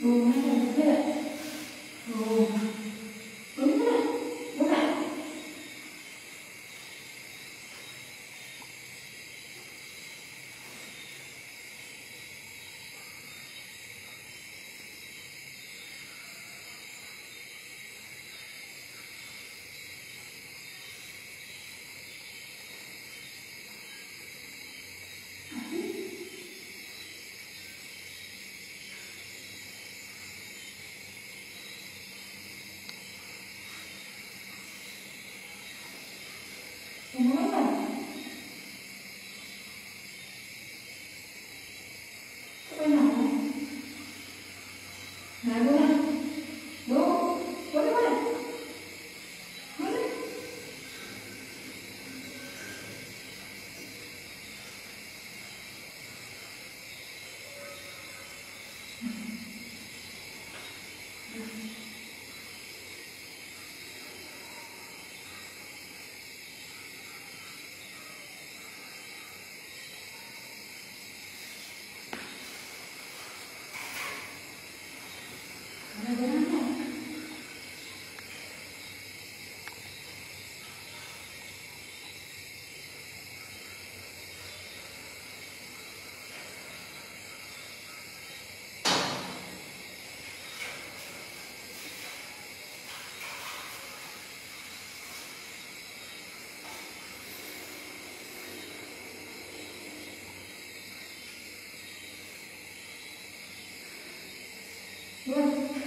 Room, head, hip. Não é? Yes.